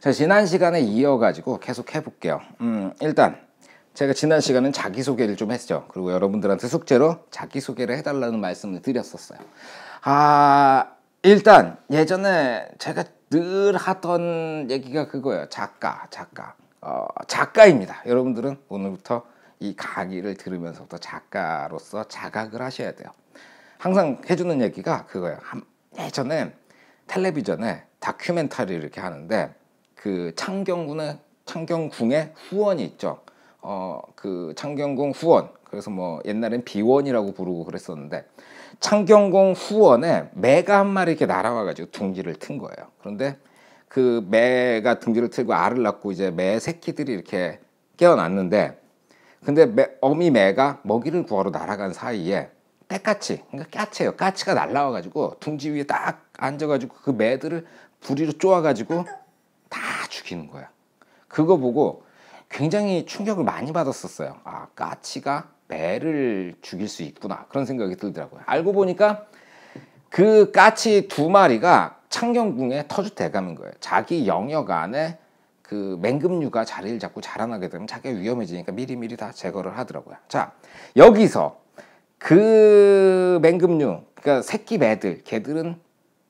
자, 지난 시간에 이어가지고 계속 해볼게요. 음, 일단 제가 지난 시간은 자기소개를 좀 했죠. 그리고 여러분들한테 숙제로 자기소개를 해달라는 말씀을 드렸었어요. 아, 일단 예전에 제가 늘 하던 얘기가 그거예요. 작가, 작가. 어, 작가입니다. 여러분들은 오늘부터 이 강의를 들으면서부터 작가로서 자각을 하셔야 돼요. 항상 해주는 얘기가 그거예요. 예전에 텔레비전에 다큐멘터리를 이렇게 하는데 그 창경군의 창경궁의 후원이 있죠. 어 그 창경궁 후원. 그래서 뭐 옛날엔 비원이라고 부르고 그랬었는데 창경궁 후원에 매가 한 마리 이렇게 날아와 가지고 둥지를 튼 거예요. 그런데 그 매가 둥지를 틀고 알을 낳고 이제 매 새끼들이 이렇게 깨어났는데 근데 매, 어미 매가 먹이를 구하러 날아간 사이에 때까치 그러니까 까치예요. 까치가 날라와 가지고 둥지 위에 딱 앉아 가지고 그 매들을 부리로 쪼아 가지고 다 죽이는 거야. 그거 보고 굉장히 충격을 많이 받았었어요. 아, 까치가 매를 죽일 수 있구나. 그런 생각이 들더라고요. 알고 보니까 그 까치 두 마리가 창경궁의 터줏 대감인 거예요. 자기 영역 안에 그 맹금류가 자리를 잡고 자라나게 되면 자기가 위험해지니까 미리미리 다 제거를 하더라고요. 자, 여기서 그 맹금류, 그러니까 새끼 매들, 걔들은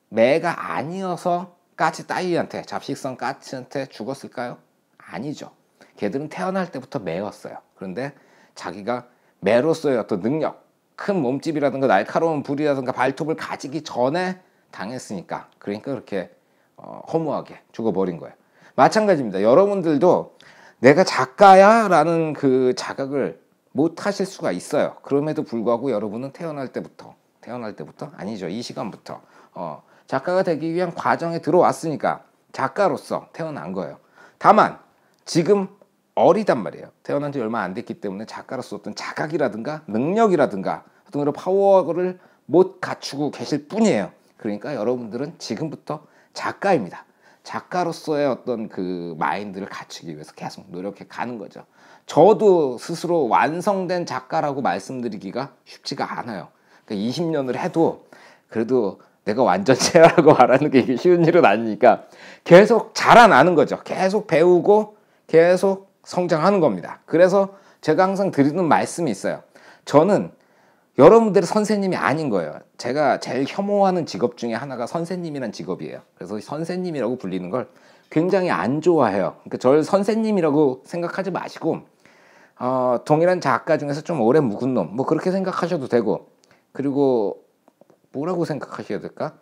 매가 아니어서 까치 따위한테 잡식성 까치한테 죽었을까요? 아니죠. 걔들은 태어날 때부터 매였어요. 그런데 자기가 매로서의 어떤 능력, 큰 몸집이라든가 날카로운 불이라든가 발톱을 가지기 전에 당했으니까 그러니까 그렇게 어, 허무하게 죽어버린 거예요. 마찬가지입니다. 여러분들도 내가 작가야라는 그 자각을 못 하실 수가 있어요. 그럼에도 불구하고 여러분은 태어날 때부터 태어날 때부터 아니죠. 이 시간부터 어, 작가가 되기 위한 과정에 들어왔으니까 작가로서 태어난 거예요. 다만 지금 어리단 말이에요. 태어난 지 얼마 안 됐기 때문에 작가로서 어떤 자각이라든가 능력이라든가 어떤 그런 파워를 못 갖추고 계실 뿐이에요. 그러니까 여러분들은 지금부터 작가입니다. 작가로서의 어떤 그 마인드를 갖추기 위해서 계속 노력해 가는 거죠. 저도 스스로 완성된 작가라고 말씀드리기가 쉽지가 않아요. 그러니까 20년을 해도 그래도 내가 완전체라고 말하는 게 이게 쉬운 일은 아니니까 계속 자라나는 거죠. 계속 배우고 계속 성장하는 겁니다. 그래서 제가 항상 드리는 말씀이 있어요. 저는 여러분들의 선생님이 아닌 거예요. 제가 제일 혐오하는 직업 중에 하나가 선생님이란 직업이에요. 그래서 선생님이라고 불리는 걸 굉장히 안 좋아해요. 그러니까 저를 선생님이라고 생각하지 마시고 어, 동일한 작가 중에서 좀 오래 묵은 놈, 뭐 그렇게 생각하셔도 되고 그리고 뭐라고 생각하셔야 될까?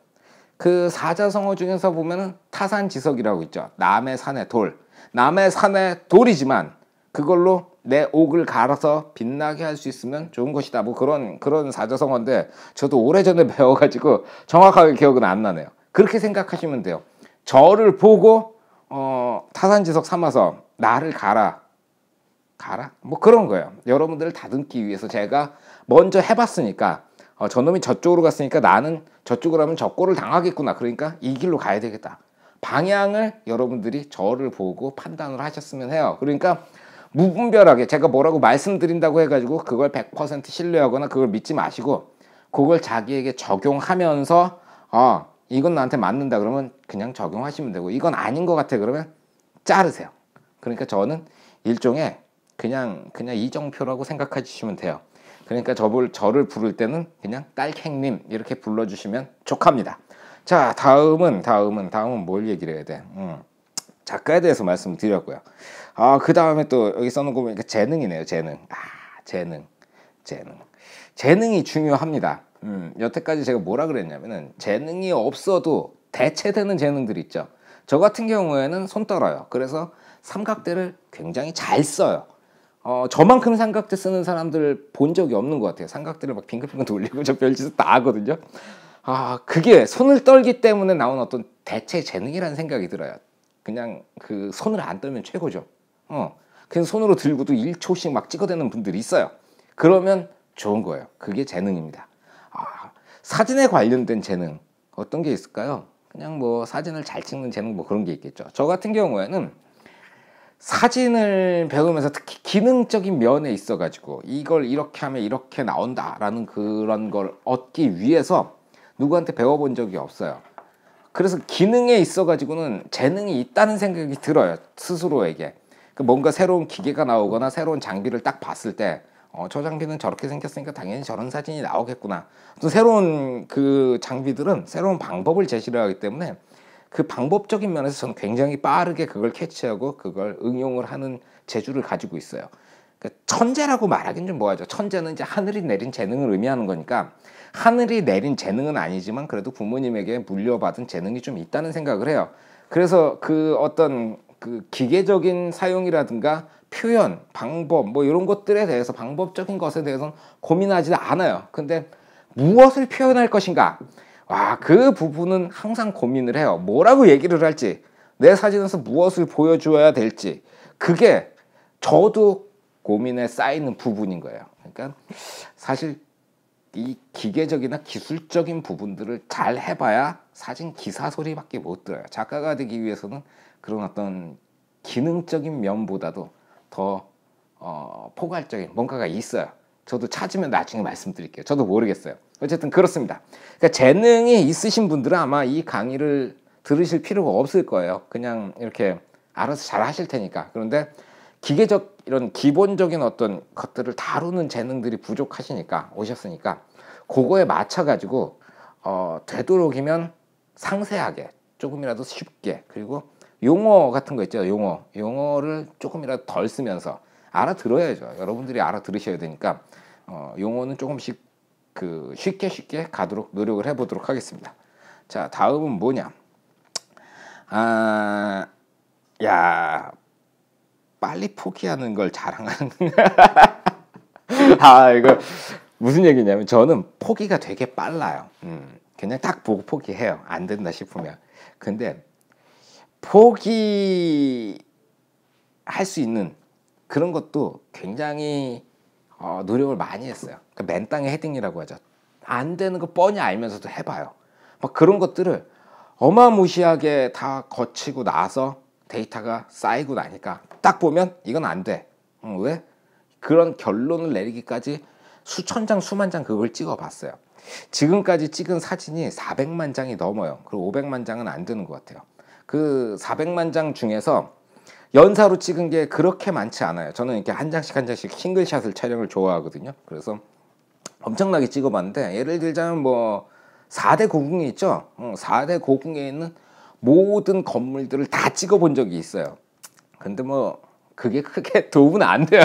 그 사자성어 중에서 보면은 타산지석이라고 있죠. 남의 산에 돌. 남의 산에 돌이지만 그걸로 내 옥을 갈아서 빛나게 할 수 있으면 좋은 것이다. 뭐 그런 그런 사자성어인데 저도 오래전에 배워가지고 정확하게 기억은 안 나네요. 그렇게 생각하시면 돼요. 저를 보고 어, 타산지석 삼아서 나를 가라. 가라? 뭐 그런 거예요. 여러분들을 다듬기 위해서 제가 먼저 해봤으니까 어, 저놈이 저쪽으로 갔으니까 나는 저쪽으로 하면 적고를 당하겠구나. 그러니까 이 길로 가야 되겠다. 방향을 여러분들이 저를 보고 판단을 하셨으면 해요. 그러니까 무분별하게 제가 뭐라고 말씀드린다고 해가지고 그걸 100% 신뢰하거나 그걸 믿지 마시고 그걸 자기에게 적용하면서 아 이건 나한테 맞는다 그러면 그냥 적용하시면 되고 이건 아닌 것 같아 그러면 자르세요. 그러니까 저는 일종의 그냥 그냥 이정표라고 생각하시면 돼요. 그러니까 저를, 저를 부를 때는 그냥 딸캥님 이렇게 불러주시면 족합니다. 자, 다음은, 다음은, 다음은 뭘 얘기를 해야 돼? 음, 작가에 대해서 말씀을 드렸고요. 아, 그 다음에 또 여기 써놓은 거 보니까 재능이네요, 재능. 아, 재능. 재능. 재능이 중요합니다. 음, 여태까지 제가 뭐라 그랬냐면은 재능이 없어도 대체되는 재능들이 있죠. 저 같은 경우에는 손 떨어요. 그래서 삼각대를 굉장히 잘 써요. 어, 저만큼 삼각대 쓰는 사람들 본 적이 없는 것 같아요. 삼각대를 막 빙글빙글 돌리고 저 별짓을 다 하거든요. 아, 그게 손을 떨기 때문에 나온 어떤 대체 재능이라는 생각이 들어요. 그냥 그 손을 안 떨면 최고죠. 어. 그냥 손으로 들고도 1초씩 막 찍어대는 분들이 있어요. 그러면 좋은 거예요. 그게 재능입니다. 아, 사진에 관련된 재능 어떤 게 있을까요? 그냥 뭐 사진을 잘 찍는 재능 뭐 그런 게 있겠죠. 저 같은 경우에는 사진을 배우면서 특히 기능적인 면에 있어 가지고 이걸 이렇게 하면 이렇게 나온다라는 그런 걸 얻기 위해서 누구한테 배워본 적이 없어요. 그래서 기능에 있어 가지고는 재능이 있다는 생각이 들어요 스스로에게 그 뭔가 새로운 기계가 나오거나 새로운 장비를 딱 봤을 때 어, 저 장비는 저렇게 생겼으니까 당연히 저런 사진이 나오겠구나. 또 새로운 그 장비들은 새로운 방법을 제시를 하기 때문에 그 방법적인 면에서 저는 굉장히 빠르게 그걸 캐치하고 그걸 응용을 하는 재주를 가지고 있어요. 그러니까 천재라고 말하긴 좀 뭐하죠. 천재는 이제 하늘이 내린 재능을 의미하는 거니까 하늘이 내린 재능은 아니지만 그래도 부모님에게 물려받은 재능이 좀 있다는 생각을 해요. 그래서 그 어떤 그 기계적인 사용이라든가 표현, 방법 뭐 이런 것들에 대해서 방법적인 것에 대해서는 고민하지 않아요. 근데 무엇을 표현할 것인가? 와, 그 부분은 항상 고민을 해요. 뭐라고 얘기를 할지, 내 사진에서 무엇을 보여주어야 될지, 그게 저도 고민에 쌓이는 부분인 거예요. 그러니까 사실 이 기계적이나 기술적인 부분들을 잘 해봐야 사진 기사 소리밖에 못 들어요. 작가가 되기 위해서는 그런 어떤 기능적인 면보다도 더 어, 포괄적인 뭔가가 있어요. 저도 찾으면 나중에 말씀드릴게요. 저도 모르겠어요. 어쨌든 그렇습니다. 그러니까 재능이 있으신 분들은 아마 이 강의를 들으실 필요가 없을 거예요. 그냥 이렇게 알아서 잘 하실 테니까. 그런데 기계적 이런 기본적인 어떤 것들을 다루는 재능들이 부족하시니까 오셨으니까 그거에 맞춰 가지고 어, 되도록이면 상세하게 조금이라도 쉽게 그리고 용어 같은 거 있죠 용어 용어를 조금이라도 덜 쓰면서 알아들어야죠. 여러분들이 알아들으셔야 되니까 어, 용어는 조금씩 그 쉽게 쉽게 가도록 노력을 해보도록 하겠습니다. 자 다음은 뭐냐? 아 야 빨리 포기하는 걸 자랑하는 아 이거 무슨 얘기냐면 저는 포기가 되게 빨라요. 음, 그냥 딱 보고 포기해요. 안 된다 싶으면. 근데 포기 할 수 있는 그런 것도 굉장히 어, 노력을 많이 했어요. 그 맨땅에 헤딩이라고 하죠. 안 되는 거 뻔히 알면서도 해봐요. 막 그런 것들을 어마무시하게 다 거치고 나서 데이터가 쌓이고 나니까 딱 보면 이건 안 돼. 응, 왜? 그런 결론을 내리기까지 수천 장, 수만 장 그걸 찍어 봤어요. 지금까지 찍은 사진이 400만 장이 넘어요. 그리고 500만 장은 안 되는 것 같아요. 그 400만 장 중에서 연사로 찍은 게 그렇게 많지 않아요. 저는 이렇게 한 장씩 한 장씩 싱글샷을 촬영을 좋아하거든요. 그래서 엄청나게 찍어봤는데 예를 들자면 뭐 4대 고궁이 있죠. 4대 어, 고궁에 있는 모든 건물들을 다 찍어본 적이 있어요. 근데 뭐 그게 크게 도움은 안 돼요.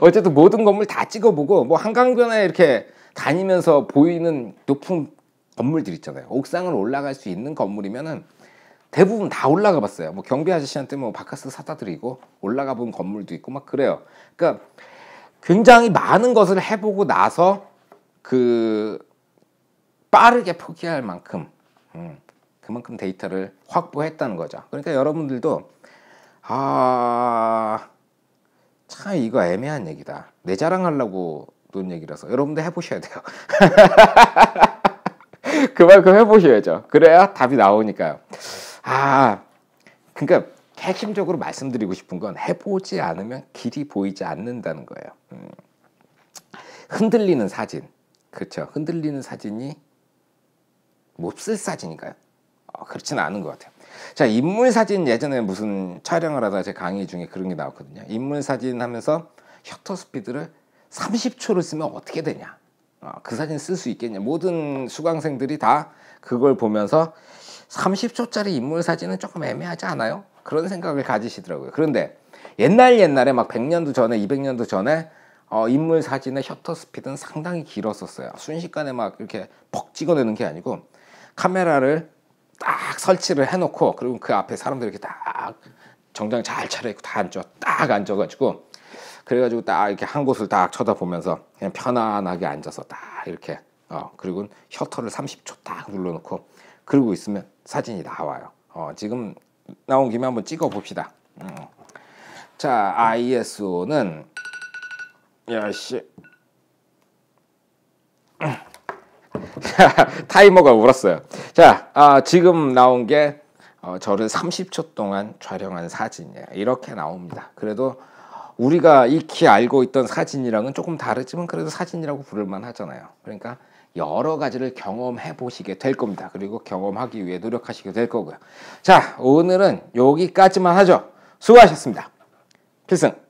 어쨌든 모든 건물 다 찍어보고 뭐 한강변에 이렇게 다니면서 보이는 높은 건물들 있잖아요. 옥상을 올라갈 수 있는 건물이면은 대부분 다 올라가 봤어요. 뭐 경비 아저씨한테 뭐 바카스 사다 드리고 올라가 본 건물도 있고 막 그래요. 그러니까 굉장히 많은 것을 해보고 나서 그 빠르게 포기할 만큼 음, 그만큼 데이터를 확보했다는 거죠. 그러니까 여러분들도 아, 참 이거 애매한 얘기다. 내 자랑하려고 논 얘기라서 여러분들 해보셔야 돼요. 그만큼 해보셔야죠. 그래야 답이 나오니까요. 아, 그러니까 핵심적으로 말씀드리고 싶은 건 해보지 않으면 길이 보이지 않는다는 거예요. 음. 흔들리는 사진, 그렇죠. 흔들리는 사진이 몹쓸 사진인가요? 어, 그렇지는 않은 것 같아요. 자, 인물 사진 예전에 무슨 촬영을 하다 제 강의 중에 그런 게 나왔거든요. 인물 사진 하면서 셔터 스피드를 30초를 쓰면 어떻게 되냐? 어, 그 사진 쓸 수 있겠냐? 모든 수강생들이 다 그걸 보면서 30초짜리 인물 사진은 조금 애매하지 않아요? 그런 생각을 가지시더라고요. 그런데 옛날 옛날에 막 100년도 전에 200년도 전에 어, 인물 사진의 셔터 스피드는 상당히 길었었어요. 순식간에 막 이렇게 퍽 찍어내는 게 아니고 카메라를 딱 설치를 해놓고 그리고 그 앞에 사람들이 이렇게 딱 정장 잘 차려입고 다 앉아 딱 앉아가지고 그래가지고 딱 이렇게 한 곳을 딱 쳐다보면서 그냥 편안하게 앉아서 딱 이렇게 어 그리고 셔터를 30초 딱 눌러놓고 그러고 있으면 사진이 나와요. 어, 지금 나온 김에 한번 찍어 봅시다. 음. 자, ISO는 야씨 타이머가 울었어요. 자, 아, 지금 나온 게 어, 저를 30초 동안 촬영한 사진이에요. 이렇게 나옵니다. 그래도 우리가 익히 알고 있던 사진이랑은 조금 다르지만 그래도 사진이라고 부를 만 하잖아요. 그러니까 여러 가지를 경험해 보시게 될 겁니다. 그리고 경험하기 위해 노력하시게 될 거고요. 자, 오늘은 여기까지만 하죠. 수고하셨습니다. 필승!